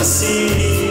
assim.